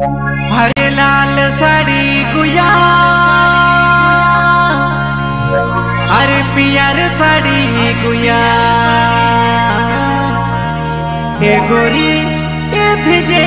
हरे लाल साड़ी गुया। हरे पियर साड़ी गुया। हे गोरी ए भिजे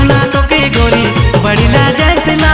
मुला तो के गोरी बड़ी ना जैसला